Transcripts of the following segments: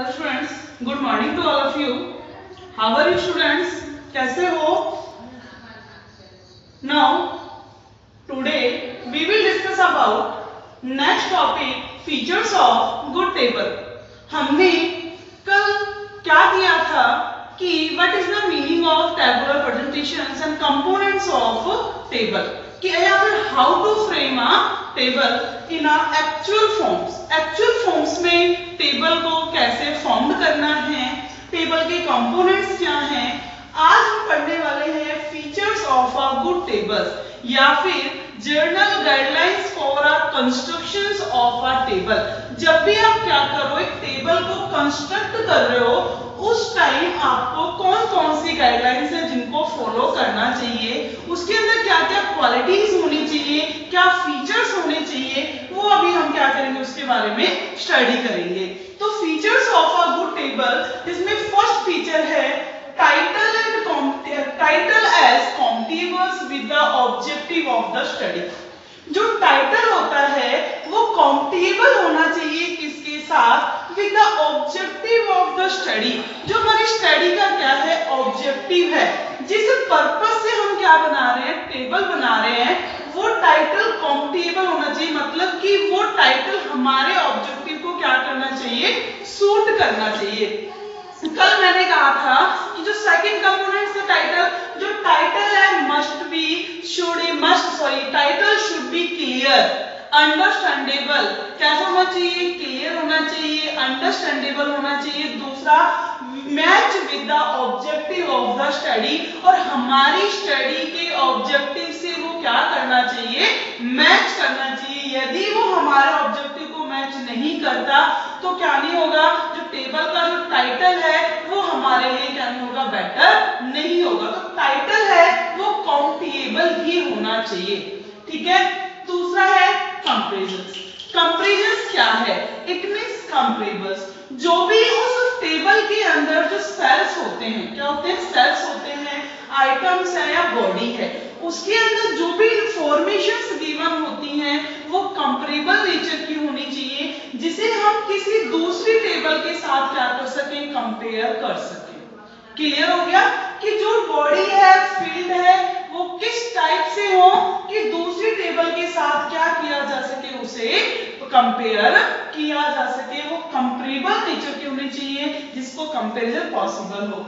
Hello students good morning to all of you how are you students कैसे हो now today we will discuss about next topic features of good table हमने कल क्या किया था कि what is the meaning of tabular presentations and components of table कि फिर how to frame a table in a actual forms actual forms में table को कैसे फॉर्म करना है? टेबल के कंपोनेंट्स क्या हैं? आज हम पढ़ने वाले हैं features of a good table या फिर general guidelines for a constructions of a table जब भी आप क्या करो, एक टेबल को कंस्ट्रक्ट कर रहे हो टाइम आपको कौन कौन सी गाइडलाइंस है जिनको फॉलो करना चाहिए? उसके अंदर क्या क्या क्वालिटीज होनी चाहिए? क्या फीचर्स होने चाहिए? वो अभी हम क्या करेंगे उसके बारे में स्टडी करेंगे। तो features of a good table इसमें फ़र्स्ट फीचर है title and title as compatibles with the objective of the study जो टाइटल होता है वो कॉम्पिटेबल होना चाहिए किसके साथ? With the objective of the study जो हमारी स्टडी का क्या है? ऑब्जेक्टिव है। जिस पर्पस से हम क्या बना रहे हैं? टेबल बना रहे हैं। वो टाइटल कॉम्पिटेबल होना चाहिए। मतलब कि वो टाइटल हमारे ऑब्जेक्टिव को क्या करना चाहिए? सूट करना चाहिए। कल मैंने कहा था कि जो सेकंड कंपोनेंट है टाइटल जो टाइटल है must be should must sorry title should be clear understandable कैसा होना चाहिए? क्लियर होना चाहिए अंडरस्टैंडेबल होना चाहिए। दूसरा match with the objective of the study और हमारी स्टडी के ऑब्जेक्टिव से वो क्या करना चाहिए? मैच करना चाहिए। यदि वो हमारे ऑब्जेक्टिव को मैच नहीं करता तो क्या नहीं होगा? जो टेबल का जो टाइटल है, वो हमारे लिए क्या नहीं होगा? बेटर नहीं होगा। तो टाइटल है, वो काउंटेबल ही होना चाहिए। ठीक है? दूसरा है कंपेरिजन कंपेरिजन क्या है? इट मींस कंपेरेबल्स जो भी उस टेबल के अंदर जो सेल्स होते हैं, क्या होते हैं? सेल्स होते हैं आइटम्स है या बॉडी है, उसके अंदर जो भी इंफॉर्मेशन गिवन होती हैं, वो कंपेरेबल नेचर की होनी चाहिए, जिसे हम किसी दूसरी टेबल के साथ क्या कर सकें? कंपेयर कर सकें। क्लियर हो गया? कि जो बॉडी है फ़ील्ड है वो किस टाइप से हो कि दूसरी टेबल के साथ क्या किया जा सके, उसे कंपेयर किया जा सके। वो कंपेरेबल नेचर की होनी चाहिए, जिसको कंपेरिजन पॉसिबल हो।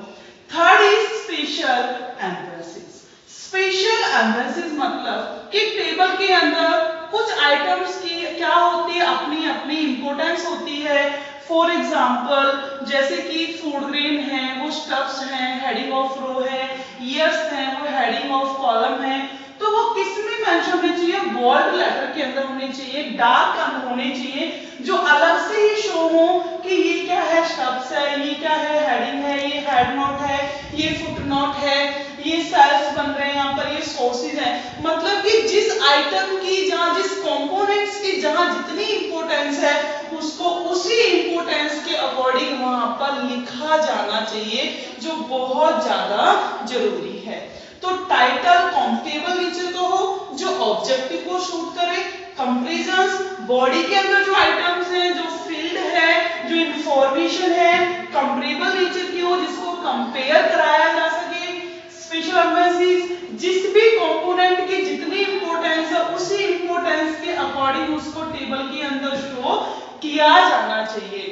Third is special emphasis special emphasis मतलब कि टेबल के अंदर कुछ आइटम्स की क्या होती है अपनी अपनी इंपोर्टेंस होती है फॉर एग्ज़ाम्पल जैसे कि फ़ूड ग्रेन है, वो स्टफ्स हैं हेडिंग ऑफ़ रो है ईयर्स हैं, वो हेडिंग ऑफ़ कॉलम है तो वो किसमें मेंशन होने चाहिए? बोल्ड लेटर के अंदर होने चाहिए डार्क अंदर होने चाहिए, जो अलग से ही शो हो कि ये क्या है स्टफ्स है, ये क्या है हेडिंग है, ये हेड नोट है, ये फुट नोट है। ये सेल्स बन रहे हैं, यहाँ पर ये सोर्सेज है। मतलब कि जिस आइटम की, जहाँ जिस कंपोनेंट्स की, जहाँ जितनी इंपोर्टेंस है, उसको उसी इंपोर्टेंस के अकॉर्डिंग वहाँ पर लिखा जाना चाहिए, जो बहुत ज़्यादा ज़रूरी है। तो टाइटल कॉम्पिटेबल नेचर का हो, जो ऑब्जेक्टिव को शूट करे कंपेरिजन बॉडी के अंदर जो आइटम्स हैं, जो फ़ील्ड है, जो इंफॉर्मेशन है कंपेरेबल नेचर की हो, जिसको कंपेयर कराया जा सके जिस भी कंपोनेंट की जितनी इंपॉर्टेंस है, उसी इंपॉर्टेंस के अकॉर्डिंग उसको टेबल के अंदर शो किया जाना चाहिए।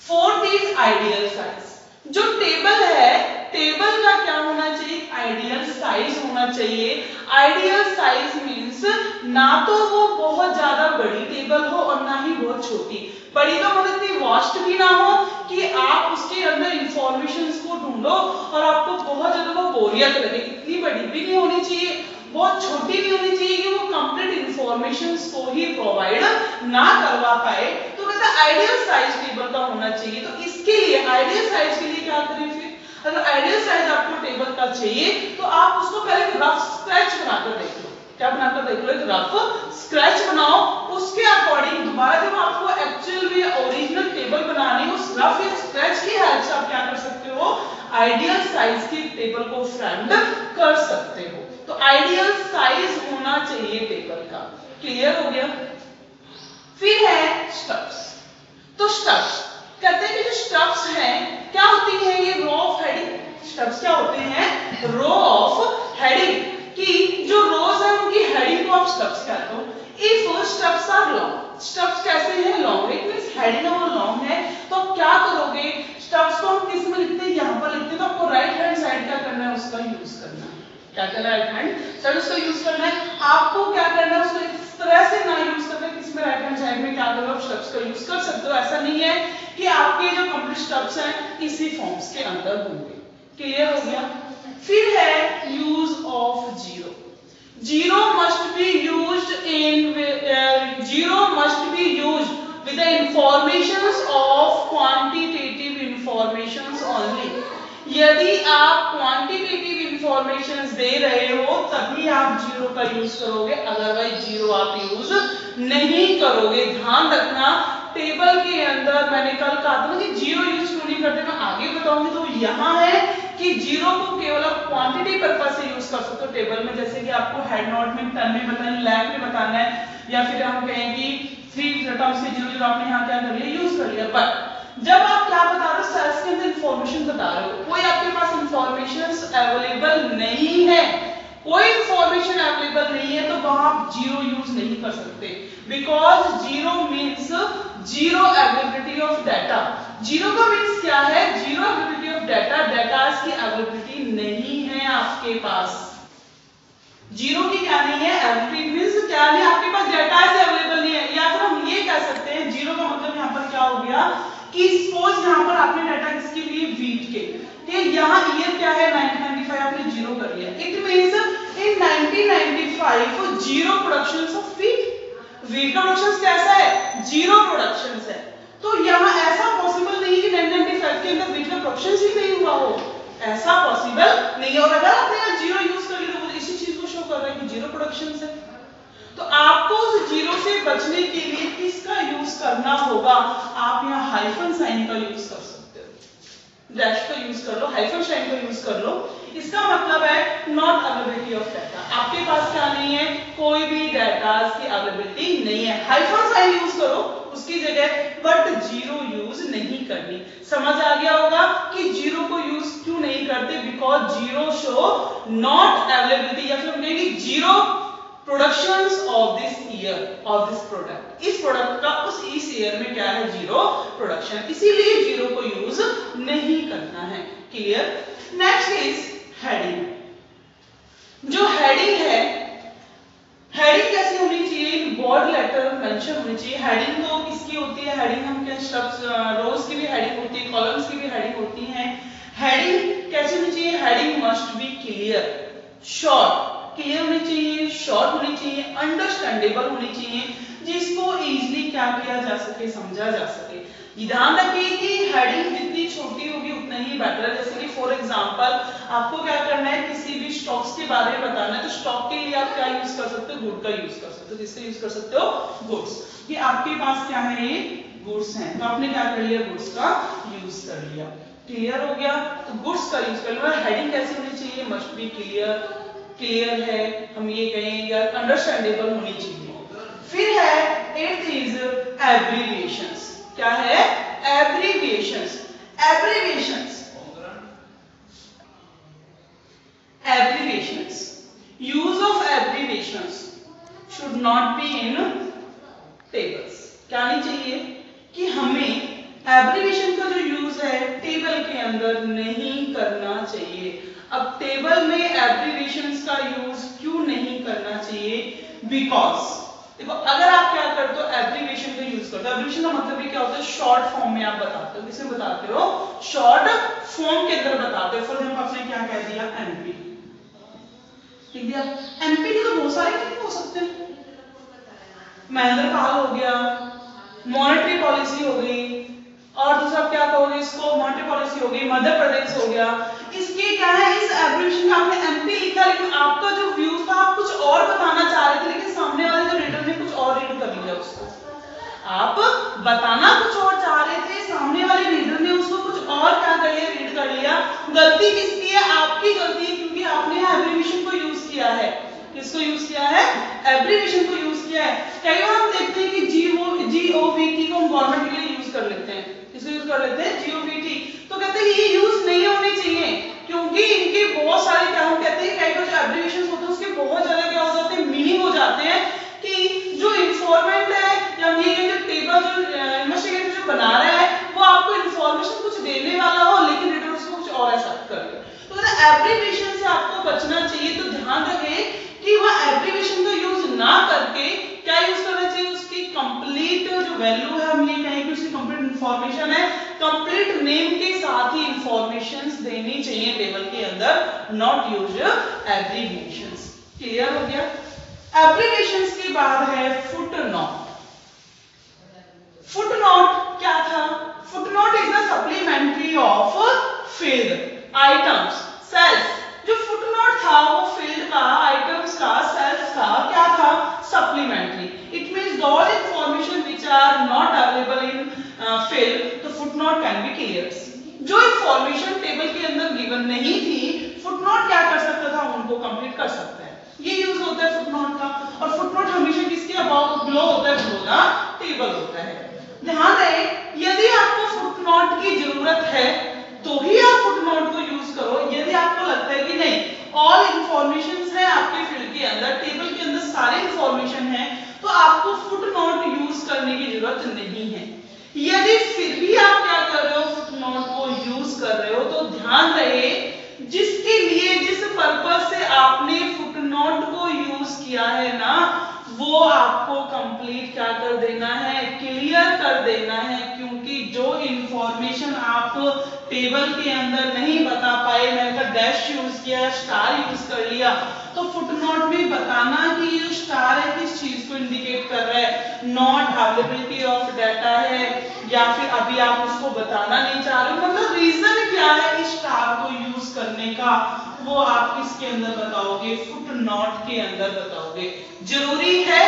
फोर्थ इज़ आइडियल साइज़ जो टेबल है टेबल का क्या होना चाहिए? आइडियल साइज़ होना चाहिए। आइडियल साइज़ मींस ना तो वो बहुत ज़्यादा बड़ी टेबल हो और ना ही बहुत छोटी। बड़ी तो मतलब इतनी वास्ट भी ना हो कि आप उसके अंदर इंफॉर्मेशन को ढूंढो और आपको बहुत ज़्यादा वो बोरियत लगे। इतनी बड़ी भी नहीं होनी चाहिए, बहुत छोटी भी होनी चाहिए कि वो कंप्लीट इंफॉर्मेशन को ही प्रोवाइड ना करवा पाए। तो कहते आइडियल साइज़ टेबल का होना चाहिए। तो इसके लिए, आइडियल साइज़ के लिए क्या करें अगर आइडियल साइज़ आपको टेबल का चाहिए तो आप उसको पहले रफ स्केच बनाकर देख। लो क्या बनाकर देख? लो एक रफ स्केच बनाओ, उसके अकॉर्डिंग दोबारा जब आपको एक्चुअल में ओरिजिनल टेबल बनानी उस रफ स्केच की हेल्प से आप क्या कर सकते हो? आइडियल साइज़ की टेबल को फ्रेंड कर सकते हो। तो आइडियल साइज़ होना चाहिए टेबल का। क्लियर हो गया? फिर है स्टफ्स तो स्टफ्स कहते हैं कि जो स्ट्रब्स हैं, क्या होती है ये रो ऑफ़ हेडिंग स्ट्रब्स क्या होते हैं? रो ऑफ़ हेडिंग कि जो रोज है, उनकी हेडिंग को आप स्ट्रब्स कहते हो। If stubs are long stubs कैसे हैं? लॉन्ग इट मींस हेडिंग और लॉन्ग है तो आप क्या करोगे? स्ट्रब्स को हम किसमें लिखते हैं? यहाँ पर लिखते हैं। तो आपको राइट हैंड साइड क्या करना है, उसका यूज़ करना है। क्या करना है राइट हैंड साइड उसका यूज़ करना है। आपको क्या करना है, उसको इस तरह से ना यूज़ करना किसमें राइट हैंड साइड में क्या करो? आप स्ट्रब्स का यूज़ कर सकते हो। ऐसा नहीं है कि आपके जो कंप्लीट स्टेप्स हैं इसी फॉर्म्स के अंदर होंगे। क्लियर हो गया? फिर है use of zero must be used in uh, zero must be used with the informations of quantitative informations only. यदि आप क्वांटिटेटिव इंफॉर्मेशन दे रहे हो तभी आप ज़ीरो का यूज़ करोगे। अदरवाइज़ ज़ीरो आप यूज़ नहीं करोगे। ध्यान रखना टेबल के अंदर मैंने कल कहा था कि ज़ीरो यूज़ क्यों नहीं करते? मैं आगे बताऊँगी। तो यहाँ है कि ज़ीरो को केवल आप क्वांटिटी पर्पज से यूज़ कर सकते हो टेबल में, जैसे कि आपको हेड नोट में टर्म में बताना लैक में बताना है, या फिर हम कहें कि थ्री टर्म्स के ज़ीरो ज़ीरो आपने यहाँ क्या कर लिया यूज़ कर लिया। बट जब आप क्या बता रहे हो सेल्स के अंदर इंफॉर्मेशन बता रहे हो, कोई आपके पास इंफॉर्मेशन अवेलेबल नहीं है, कोई इंफॉर्मेशन अवेलेबल नहीं है तो वहाँ आप ज़ीरो यूज़ नहीं कर सकते। Because zero means zero availability of data zero का मीन्स क्या है? Zero availability of data data की अवेलेबिलिटी नहीं है आपके पास। ज़ीरो की क्या नहीं है? एवरेज मीन्स क्या नहीं? आपके पास डाटा अवेलेबल नहीं है। या फिर हम ये कह सकते हैं ज़ीरो का मतलब यहाँ पर क्या हो गया? कि सपोज़ यहाँ पर आपने डाटा किसके लिए? वीट के। ठीक यहाँ ईयर क्या है? 1995 आपने ज़ीरो कर लिया। It means in 1995 zero production of wheat wheat का प्रोडक्शन कैसा है? ज़ीरो प्रोडक्शन है। तो यहाँ ऐसा पॉसिबल नहीं कि 1995 के अंदर वीट का प्रोडक्शन ही नहीं हुआ हो। ऐसा पॉसिबल नहीं है। और अगर आपने यहाँ ज़ीरो यूज़ कर लिया तो वो इसी चीज़ को शो कर रहा है कि ज़ीरो प्रोडक्शन है। तो आपको उस ज़ीरो से बचने के लिए किसका यूज़ करना होगा? आप यहाँ हाइफन साइन का यूज़ कर सकते हो। डैश का यूज़ कर लो हाइफन साइन का यूज़ कर लो। इसका मतलब है नॉट अवेलेबिलिटी ऑफ़ डाटा आपके पास क्या नहीं है? कोई भी डाटा की अवेलेबिलिटी नहीं है। हाइफन साइन यूज़ करो, उसकी जगह बट ज़ीरो यूज़ नहीं करनी। समझ आ गया होगा कि ज़ीरो को यूज़ क्यों नहीं करते? Because zero show not availability या फिर कहेंगे zero productions of this year of this product इस प्रोडक्ट का उस इस ईयर में क्या है? ज़ीरो प्रोडक्शन इसीलिए ज़ीरो को यूज़ नहीं करना है। क्लियर नेक्स्ट इज़ हेडिंग जो हेडिंग है हेडिंग कैसी होनी चाहिए? इन बोर्ड लेटर मेंशन होनी चाहिए। हेडिंग तो किसकी होती है? हेडिंग हम क्या स्टब्स रोज की भी हेडिंग होती है कॉलम्स की भी हेडिंग होती है। हेडिंग कैसी होनी चाहिए? Heading must be clear short clear होनी चाहिए शॉर्ट होनी चाहिए अंडरस्टैंडेबल होनी चाहिए, जिसको इजीली क्या किया जा सके, समझा जा सके। ध्यान रखिए कि हेडिंग जितनी छोटी होगी उतना ही बेटर जैसे कि फॉर एग्जांपल आपको क्या करना है? किसी भी स्टॉक्स के बारे में बताना है तो स्टॉक के लिए आप क्या यूज़ कर सकते हो? गुड का यूज़ कर सकते हो। किसका यूज़ कर सकते हो? गुड्स कि आपके पास क्या है? ये गुड्स हैं। तो आपने क्या कर लिया? गुड्स का यूज़ कर लिया। क्लियर हो गया? तो गुड्स का यूज़ कर लिया हेडिंग कैसी होनी चाहिए? मस्ट बी क्लियर क्लियर है। हम ये कहेंगे अंडरस्टैंडेबल होनी चाहिए। फिर है एट इज़ एब्रीविएशंस क्या है? Abbreviations abbreviations abbreviations use of abbreviations should not be in tables क्या नहीं चाहिए? कि हमें एब्रीविएशन का जो यूज़ है टेबल के अंदर नहीं करना चाहिए। अब टेबल में एब्रीविएशंस का यूज़ क्यों नहीं करना चाहिए? बिकॉज़ देखो, अगर आप क्या करते हो एब्रीविएशन का यूज़ करते हो। एब्रीविएशन का मतलब क्या होता है? शॉर्ट फॉर्म में आप बताते हो। किसे बताते हो? शॉर्ट फॉर्म के अंदर बताते हो। फॉर एग्जांपल आपने क्या कह दिया? एमपी ठीक दिया। एमपी के तो बहुत सारे हो सकते महेंद्र पाल हो गया। मॉनेटरी पॉलिसी हो गई। और दूसरा क्या कहोगे? इसको मॉनेटरी पॉलिसी हो गई। मध्य प्रदेश हो गया। इसके क्या है? इस बताना कुछ और चाह रहे थे, सामने वाले रीडर ने उसको कुछ और क्या कर लिया रीड कर लिया? गलती किसकी है? आपकी गलती है, क्योंकि आपने एब्रीविएशन को यूज़ किया है। किसको यूज़ किया है? एब्रीविएशन को यूज़ किया है। कई बार हम देखते हैं कि जी ओ जी ओ वी टी को हम गवर्नमेंट के लिए यूज़ कर लेते हैं। किसको यूज़ कर लेते हैं? जी ओ वी टी तो कहते हैं ये यूज़ नहीं होने चाहिए क्योंकि क्योंकि इनके बहुत सारे क्या हम कहते हैं कई जो एब्रीविएशन होते हैं उसके बहुत ज़्यादा क्या हो जाते हैं मीनिंग हो जाते हैं कि जो इंफॉर्मेंट है या ये जो टेबल जो इन्वेस्टिगेटर जो बना रहा है वो आपको इंफॉर्मेशन कुछ देने वाला हो लेकिन रीडर उसको कुछ और ऐसा कर ले एब्रीविएशन से आपको बचना चाहिए तो ध्यान रखें कि वह एब्रीविएशन का यूज़ ना करके क्या यूज़ करना चाहिए, उसकी कंप्लीट जो वैल्यू है, हम ये कहें कि उसकी कंप्लीट इंफॉर्मेशन है कंप्लीट नेम के साथ ही इंफॉर्मेशन देनी चाहिए टेबल के अंदर नॉट यूज़ एब्रीविएशंस क्लियर हो गया? एब्रीविएशंस के बाद है फुटनोट फुटनोट क्या था? Footnote is the supplementary of field items cells जो फुटनोट था वो फ़ील्ड का आइटम्स का सेल्स का, क्या था? Supplementary it means all information which are not available in field तो फुटनोट कैन बी क्लियर जो इंफॉर्मेशन टेबल के अंदर गिवन नहीं थी फुटनोट क्या कर सकता था? उनको कंप्लीट कर सकता है। ये यूज़ होता है फुटनोट का। और फुटनोट हमेशा किसके अबाउट ग्लो होता है? ग्लो द टेबल होता है। ध्यान रहे, यदि आपको फुटनोट की ज़रूरत है तो ही आप फुटनोट को यूज़ करो यदि आपको लगता है कि नहीं? ऑल इंफॉर्मेशन है आपके फ़ील्ड के अंदर टेबल के अंदर सारे इंफॉर्मेशन है तो आपको फुटनोट यूज़ करने की ज़रूरत नहीं है। यदि फिर भी आप क्या कर रहे हो फुटनोट को यूज़ कर रहे हो तो ध्यान रहे, जिसके लिए, जिस पर्पज से आपने फुटनोट को यूज़ किया है ना वो आपको कंप्लीट क्या कर देना है क्लियर कर देना है, क्योंकि जो इंफॉर्मेशन आप टेबल के अंदर नहीं बता पाए, मैंने डैश यूज़ किया स्टार यूज़ कर लिया तो फुटनोट में बताना कि ये स्टार है, किस चीज़ को इंडिकेट कर रहा है? नॉट अवेलेबिलिटी ऑफ़ डाटा है, या फिर अभी आप उसको बताना नहीं चाह रहे मतलब रीजन क्या है इस स्टार को यूज़ करने का? वो आप किसके अंदर बताओगे? फुट फुटनोट के अंदर बताओगे। ज़रूरी है,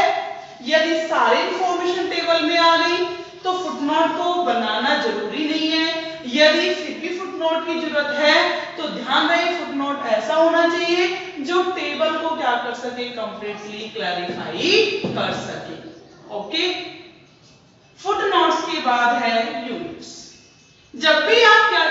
यदि सारे इंफॉर्मेशन टेबल में आ गई तो फुटनोट को बनाना ज़रूरी नहीं है। यदि फिर भी फुटनोट की ज़रूरत है तो ध्यान रहे फुटनोट ऐसा होना चाहिए जो टेबल को क्या कर सके कंप्लीटली क्लैरिफाई कर सके। ओके फुटनोट्स के बाद है यूनिट्स जब भी आप क्या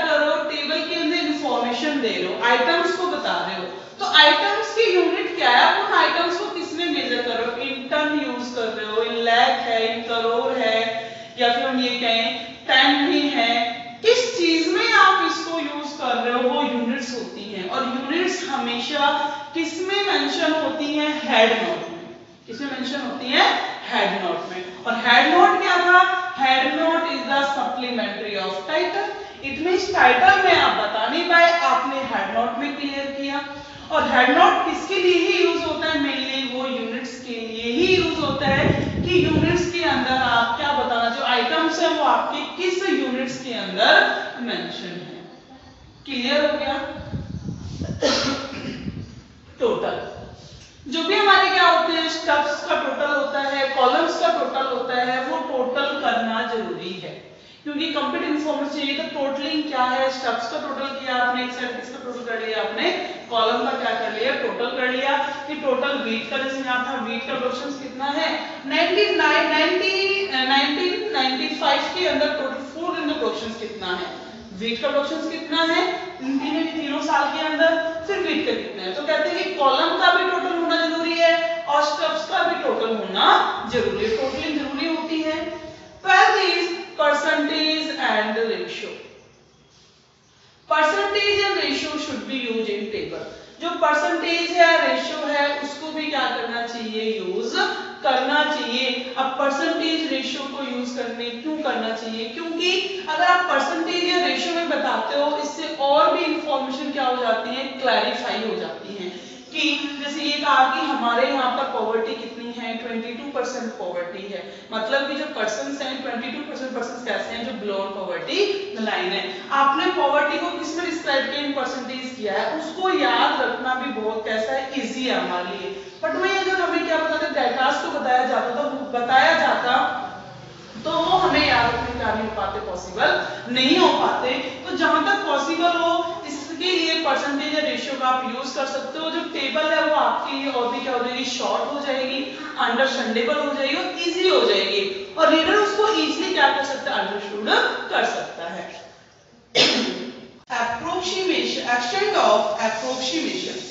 इंफॉर्मेशन दे रहे हो आइटम्स को बता रहे हो। तो आइटम्स की यूनिट क्या है? उन आइटम्स को किसमें मेजर कर रहे हो? इन टन यूज़ कर रहे हो, इन लैख है, इन करोड़ है, या फिर हम ये कहें टन भी है। किस चीज़ में आप इसको यूज़ कर रहे हो? वो यूनिट्स होती हैं। और यूनिट्स हमेशा किसमें मेंशन होती हैं? हेड नोट में। किसमें मेंशन होती है? हेड नोट में। और हेड नोट क्या था? Headnote is the supplementary of title means title में आप बता नहीं पाए, आपने हेड नोट में क्लियर किया। और हेड नोट किसके लिए ही यूज़ होता है? मेनली वो यूनिट्स के लिए ही यूज़ होता है कि यूनिट्स के अंदर आप क्या बताना जो आइटम्स है वो आपके किस यूनिट्स के अंदर मेंशन है। क्लियर हो गया? टोटल जो भी हमारे क्या होते हैं स्टफ्स का टोटल होता है कॉलम्स का टोटल होता है, वो टोटल करना ज़रूरी है। क्योंकि कंप्लीट इन्फॉर्मेशन चाहिए तो टोटलिंग क्या है स्टफ्स का टोटल किया आपने एक साइड किसका टोटल कर लिया आपने कॉलम का क्या कर लिया टोटल कर लिया, कि टोटल वीट का जैसे यहाँ था वीट का प्रोडक्शन कितना है? 1990 1995 के अंदर total food in the production कितना है? वीट का प्रोडक्शन कितना है? इन तीनों साल के अंदर फिर वीट का कितना है? तो कहते हैं कि कॉलम का भी टोटल होना ज़रूरी है और स्टफ्स का भी टोटल होना ज़रूरी है। टोटलिंग ज़रूरी होती है। Percentage and ratio. Percentage and ratio should be used in table जो परसेंटेज है रेशियो है, उसको भी क्या करना चाहिए? यूज़ करना चाहिए। अब परसेंटेज रेशियो को यूज़ करने क्यों करना चाहिए? क्योंकि अगर आप परसेंटेज या रेशियो में बताते हो, इससे और भी इंफॉर्मेशन क्या हो जाती है? क्लैरिफाई हो जाती है। कि जैसे ये कहा कि हमारे यहाँ पर पॉवर्टी कितनी है? 22 परसेंट पॉवर्टी है। मतलब कि जो पर्सन हैं 22 परसेंट पर्सन कैसे हैं जो बिलो पॉवर्टी लाइन है। आपने पॉवर्टी को किसमें डिस्क्राइब किया, इन परसेंटेज किया है? उसको याद रखना भी बहुत कैसा है इजी है हमारे लिए। बट वही अगर हमें क्या बताते डेटास को बताया जाता तो बताया जाता तो वो हमें याद रखने का नहीं हो पाते पॉसिबल नहीं हो पाते। तो जहाँ तक पॉसिबल हो इसके लिए परसेंटेज या रेशियो का आप यूज़ कर सकते हो। जो टेबल है, वो आपके लिए और भी क्या हो जाएगी? शॉर्ट हो जाएगी अंडरस्टैंडेबल हो जाएगी और इजी हो जाएगी। और रीडर उसको इजीली क्या कर सकता है? अंडरस्टूड कर सकता है। अप्रोक्सीमेशन एक्सटेंट ऑफ़ अप्रोक्सीमेशन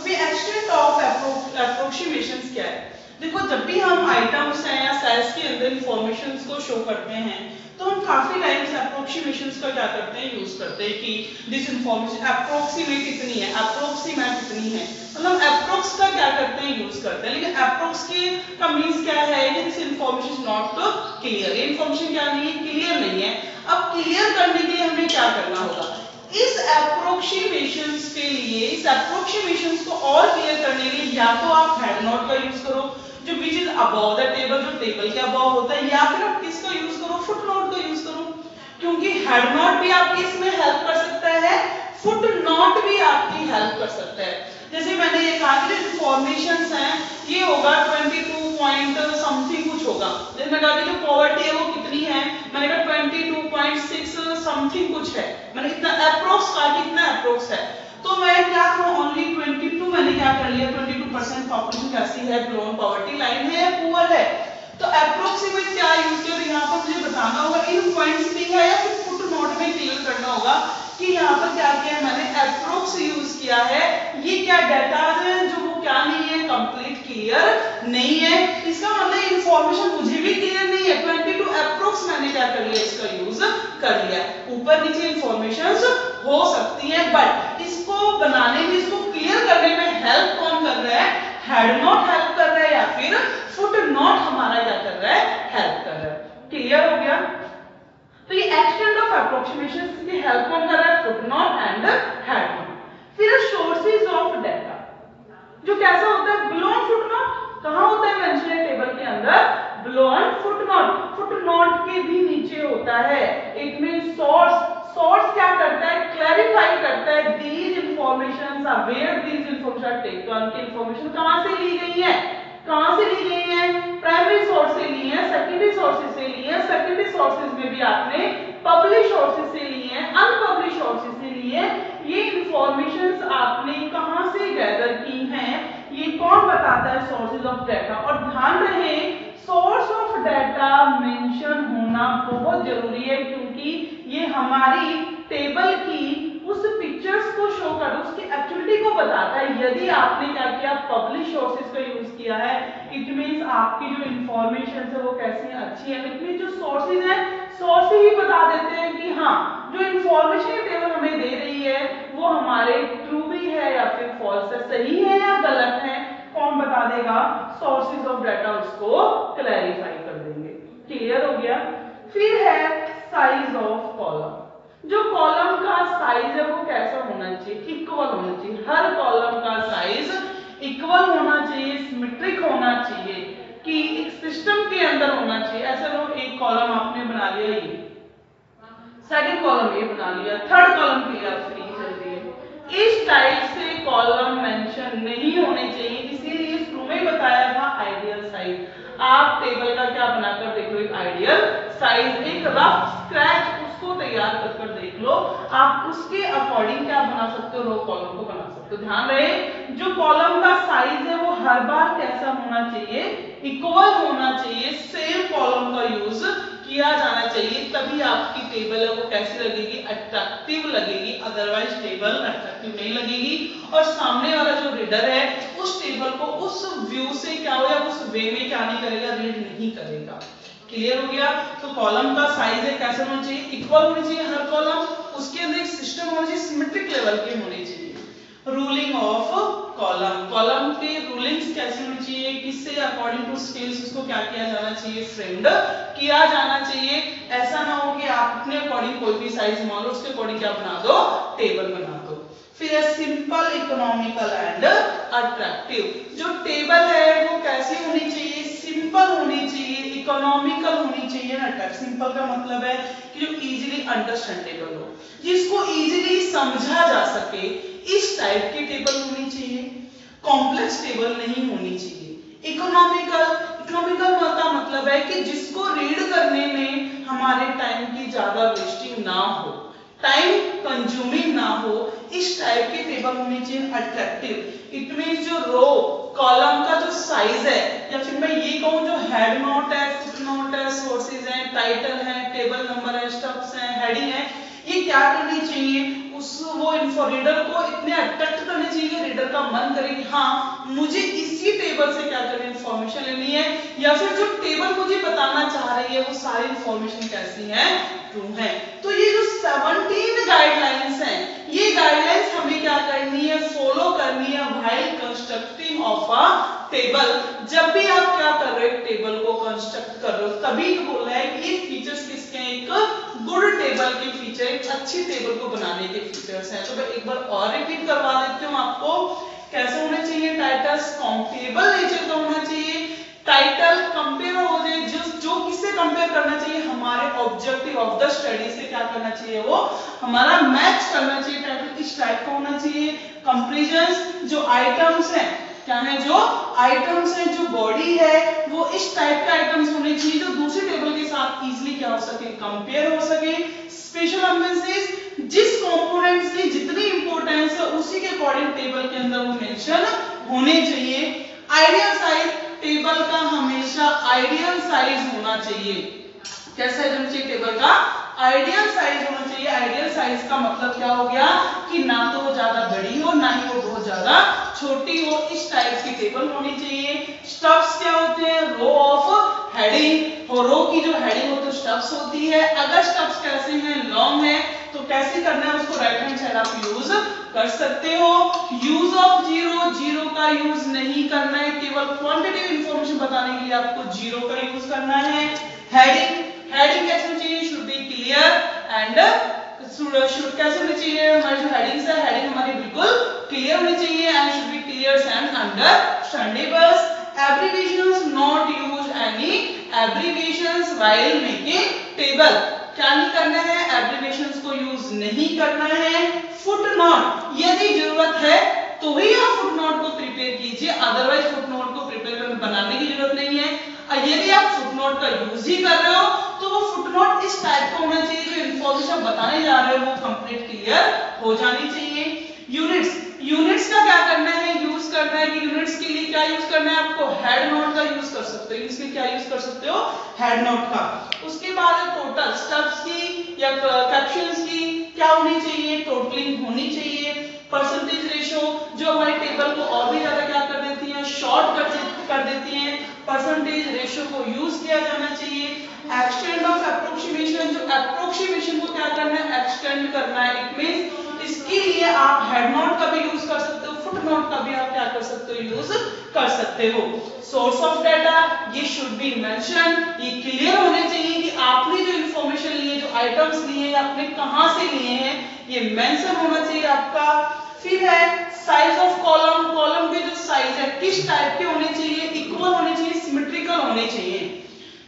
अभी एक्सटेंट ऑफ़ अप्रोक्सीमेशन क्या है? देखो, जब भी हम आइटम्स हैं या सेल्स के अंदर इंफॉर्मेशन को शो करते हैं तो हम काफ़ी टाइम्स अप्रोक्सीमेशन का क्या करते हैं यूज़ करते हैं कि दिस इंफॉर्मेशन अप्रोक्सीमेट इतनी है अप्रोक्सीमेट इतनी है। मतलब अप्रोक्स का क्या करते हैं यूज़ करते हैं। लेकिन अप्रोक्स के का मींस क्या है कि this information is not clear ये इंफॉर्मेशन क्या नहीं है क्लियर नहीं है। अब क्लियर करने के लिए हमें क्या करना होगा? इस अप्रोक्सीमेशन के लिए, इस अप्रोक्सीमेशन को और क्लियर करने के लिए या तो आप हेड नोट का यूज़ करो जो which is above the table जो टेबल के अबव होता है, या फिर आप किसका यूज़ करो? फुट नोट का यूज़ करो। क्योंकि हेड नोट भी आपकी इसमें हेल्प कर सकता है फुट नोट भी आपकी हेल्प कर सकता है। जैसे मैंने ये कहा कि इंफॉर्मेशन हैं, ये होगा 22 पॉइंट समथिंग कुछ होगा। जैसे मैं कहा जो पॉवर्टी है वो कितनी है? मैंने कहा 22.6 समथिंग कुछ है। मैंने इतना अप्रोक्स कहा, कितना अप्रोक्स है? तो मैं क्या करूँ ओनली 22 मैंने क्या कर लिया 22 परसेंट पॉपुलेशन कैसी है बिलोंग पॉवर्टी लाइन है या पुअर है। तो अप्रोक्सीमेट क्या यूज़ किया यहाँ पर मुझे बताना होगा, इन पॉइंट्स में है या फिर फुट नोट में क्लियर करना होगा कि यहाँ पर क्या किया मैंने अप्रोक्स यूज़ किया है। ये क्या डाटा है जो वो क्या नहीं है कंप्लीट क्लियर नहीं है। इसका मतलब इंफॉर्मेशन मुझे भी क्लियर नहीं है 22 अप्रोक्स मैंने क्या कर लिया इसका यूज़ कर लिया। ऊपर नीचे इंफॉर्मेशन हो सकती है बट इसको बनाने में, इसको क्लियर करने में हेल्प कौन कर रहा है? हेड नॉट हेल्प कर रहा है या फिर फुट नॉट हमारा क्या कर रहा है? हेल्प कर रहा है। क्लियर हो गया? तो ये एक्सटेंड ऑफ़ अप्रोक्सीमेशन की हेल्प कौन कर रहा है? Footnote and head not फिर सोर्सेज ऑफ़ डाटा जो कैसा होता है? बिलोन फुट नॉट कहाँ होता है? मेंशन टेबल के अंदर। Below footnote footnote के भी नीचे होता है। इट मीन सोर्स सोर्स क्या करता है? क्लैरिफाई करता है। These information where these information taken की इंफॉर्मेशन कहाँ से ली गई है? कहाँ से ली गई है? प्राइमरी सोर्स से ली है सेकेंडरी सोर्सेज से ली है सेकेंडरी सोर्सेज में भी आपने पब्लिश सोर्सेज से ली है अनपब्लिश सोर्सेज से ली है। ये इंफॉर्मेशंस आपने कहाँ से गैदर की हैं? ये कौन बताता है सोर्सेज ऑफ़ डाटा और ध्यान रहे सोर्स ऑफ़ डाटा मेंशन होना बहुत ज़रूरी है क्योंकि ये हमारी टेबल की उस पिक्चर्स को शो कर, उसकी एक्टिविटी को बताता है। यदि आपने क्या किया पब्लिश सोर्सेज का यूज़ किया है इट मींस आपकी जो इंफॉर्मेशन है वो कैसी अच्छी है। इट मींस जो सोर्सेज है सोर्स ही बता देते हैं कि हाँ जो इंफॉर्मेशन टेबल हमें दे रही है, वो हमारे ट्रू भी है या फिर फॉल्स है, सही है या गलत है। कौन बता देगा सोर्सेज ऑफ़ डाटा उसको क्लैरिफाई कर देंगे। क्लियर हो गया? फिर है साइज़ ऑफ़ कॉलम जो कॉलम का साइज़ है वो कैसा होना चाहिए? इक्वल होना चाहिए। हर कॉलम का साइज़ इक्वल होना चाहिए सिमेट्रिक होना चाहिए, कि एक सिस्टम के अंदर होना चाहिए। ऐसा लो एक कॉलम आपने बना लिया, ये। सेकंड कॉलम ये बना लिया। थर्ड कॉलम के लिए आप फ्री इस टाइप से कॉलम मेंशन नहीं होने चाहिए, इसीलिए शुरू में बताया था आइडियल साइज़ आप टेबल का क्या बनाकर देख, एक आइडियल साइज़ एक रफ स्क्रैच उसको तैयार कर कर देख लो। आप उसके अकॉर्डिंग क्या बना सकते हो कॉलम को बना सकते हो। ध्यान रहे, जो कॉलम का साइज़ है, वो हर बार कैसा होना चाहिए इक्वल होना चाहिए सेम कॉलम का यूज़ किया जाना चाहिए, तभी आपकी टेबल है, वो कैसी लगेगी? अट्रैक्टिव लगेगी अदरवाइज़ टेबल अट्रैक्टिव नहीं लगेगी। और सामने वाला जो रीडर है, उस टेबल को उस व्यू से क्या हो या उस वे में क्या नहीं करेगा रीड नहीं करेगा। क्लियर हो गया? तो कॉलम का साइज़ है कैसा होना चाहिए इक्वल होनी चाहिए, हर कॉलम उसके अंदर एक सिस्टम होना चाहिए सिमेट्रिक लेवल के होने चाहिए। रूलिंग ऑफ़ कॉलम कॉलम के रूलिंग्स कैसे होनी चाहिए? किससे अकॉर्डिंग टू स्केल्स उसको क्या किया जाना चाहिए? फ्रेम्ड किया जाना चाहिए। ऐसा ना हो कि आप अपने अकॉर्डिंग कोई भी साइज़ मान लो, उसके अकॉर्डिंग क्या बना दो? टेबल बना दो। फिर सिंपल इकोनॉमिकल एंड अट्रैक्टिव जो टेबल है, वो कैसी होनी चाहिए? सिंपल होनी चाहिए। इकोनॉमिकल होनी चाहिए ना टैक्स सिंपल का मतलब है कि जो इजीली अंडरस्टैंडेबल हो। जिसको इजीली समझा जा सके, इस टाइप की टेबल होनी चाहिए। कॉम्प्लेक्स टेबल नहीं होनी चाहिए। इकोनॉमिकल इकोनॉमिकल का मतलब है कि जिसको रीड करने में हमारे टाइम की ज़्यादा वेस्टिंग ना हो टाइम कंज्यूमिंग ना हो, इस टाइप की टेबल होनी चाहिए अट्रैक्टिव इट मीन जो रो कॉलम का जो साइज़ है, या फिर मैं ये कहूँ जो हेड नोट है फुट नोट है सोर्सेज है टाइटल है टेबल नंबर है स्टब्स है हेडिंग है, ये क्या करनी चाहिए? उस, वो इन्फो रीडर को इतने अट्रैक्ट करने चाहिए रीडर का मन करे कि हाँ मुझे इसी टेबल से क्या करनी इंफॉर्मेशन लेनी है, या फिर जो टेबल मुझे बताना चाह रही है, वो सारी इंफॉर्मेशन कैसी है? ट्रू है। तो ये जो 17 गाइडलाइंस हैं ये गाइडलाइंस हमें क्या करनी है? फॉलो करनी है while constructing of a table जब भी आप क्या कर रहे हो टेबल को कंस्ट्रक्ट कर रहे हो, तभी तो बोल रहा है कि फीचर्स किसके हैं? एक गुड टेबल के फीचर एक अच्छी टेबल को बनाने के फीचर्स हैं। तो मैं एक बार और रिपीट करवा देती हूँ आपको। कैसे होने चाहिए? टाइटल्स कॉम्पेबल नेचर का होना चाहिए। टाइटल कंपेयर कंपेयर करना चाहिए, हमारे ऑब्जेक्टिव ऑफ़ द स्टडी से क्या करना चाहिए वो? हमारा मैच करना चाहिए टाइटल किस टाइप का होना चाहिए? कंपेरिजन जो आइटम्स हैं, क्या है जो? आइटम्स है, जो बॉडी है, वो इस टाइप के आइटम्स होने चाहिए जो दूसरे टेबल के साथ इजीली क्या हो सके कंपेयर हो सके। स्पेशल एम्बेसिस जिस कंपोनेंट्स की जितनी इंपॉर्टेंस है, उसी के अकॉर्डिंग टेबल के अंदर वो मेंशन होने चाहिए। आइडियल साइज़ टेबल का हमेशा आइडियल साइज़ होना चाहिए। कैसा होना चाहिए टेबल का? आइडियल साइज़ होना चाहिए। आइडियल साइज़ का मतलब क्या हो गया कि ना तो वो ज़्यादा बड़ी हो, ना ही वो बहुत ज़्यादा छोटी हो। इस टाइप की टेबल होनी चाहिए। स्टफ्स क्या होते हैं? रो ऑफ़ हेडिंग और रो की जो हेडिंग होती है स्टफ्स होती है। अगर स्टफ्स कैसे हैं? लॉन्ग है। तो कैसे करना है उसको राइट हैंड साइड आप यूज़ कर सकते हो। यूज़ ऑफ़ ज़ीरो ज़ीरो का यूज़ नहीं करना है। केवल क्वांटिटेटिव इंफॉर्मेशन बताने के लिए आपको ज़ीरो का यूज़ करना है। हेडिंग हेडिंग कैसे होनी चाहिए? Should be clear and should कैसे होनी चाहिए? हमारी जो हेडिंग्स है हेडिंग हमारी बिल्कुल क्लियर होनी चाहिए and should be clear and understandable abbreviations not use any abbreviations while making table क्या नहीं करना है एब्रीवेशंस को यूज़ नहीं करना है। फुटनोट यदि ज़रूरत है तो ही आप फुट फुटनोट को प्रिपेयर कीजिए। अदरवाइज़ फुट फुटनोट को प्रिपेयर बनाने की ज़रूरत नहीं है। यदि आप फुट फुटनोट का यूज़ ही कर रहे हो तो वो फुट फुटनोट इस टाइप का होना चाहिए जो इंफॉर्मेशन बताने जा रहे हो वो कंप्लीट क्लियर हो जानी चाहिए। यूनिट्स यूनिट्स का क्या करना है? यूज़ करना है यूनिट्स के लिए क्या यूज़ करना है? आपको हेड नोट का यूज़ कर सकते हो। इसमें क्या यूज़ कर सकते हो? हेड नोट का। उसके बाद टोटल स्टेप्स की या कैप्शंस की। क्या होनी चाहिए? टोटलिंग होनी चाहिए। परसेंटेज रेशियो जो हमारे टेबल को और भी ज़्यादा क्या कर देती है? शॉर्ट कर, कर देती है। परसेंटेज रेशियो को यूज़ किया जाना चाहिए। एक्सटेंड ऑफ़ अप्रोक्सीमेशन जो अप्रोक्सीमेशन को क्या करना है? एक्सटेंड करना है। इट मींस इसके लिए आप हेड नोट का भी यूज़ कर सकते हो फुट नोट का भी आप क्या कर सकते हो यूज़ कर सकते हो। सोर्स ऑफ़ डाटा ये शुड बी मेंशन ये क्लियर होने चाहिए कि आपने जो इंफॉर्मेशन लिए, जो आइटम्स लिए आपने कहाँ से लिए हैं, ये मेंशन होना चाहिए आपका। फिर है साइज़ ऑफ़ कॉलम कॉलम के जो साइज़ है, किस टाइप के होने चाहिए इक्वल होने चाहिए सिमेट्रिकल होने चाहिए।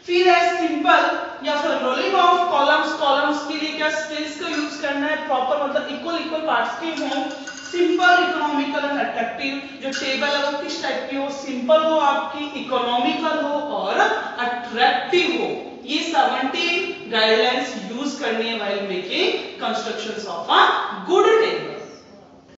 फिर है सिंपल या फिर रोलिंग ऑफ़ कॉलम्स कॉलम्स के लिए क्या स्पेस का यूज़ करना है? प्रॉपर मतलब इक्वल इक्वल पार्ट्स के हों सिंपल इकोनॉमिकल एंड अट्रैक्टिव जो टेबल है वो किस टाइप की हो? सिंपल हो आपकी इकोनॉमिकल हो और अट्रैक्टिव हो। ये 17 गाइडलाइंस यूज़ करनी है while making constructions of a good table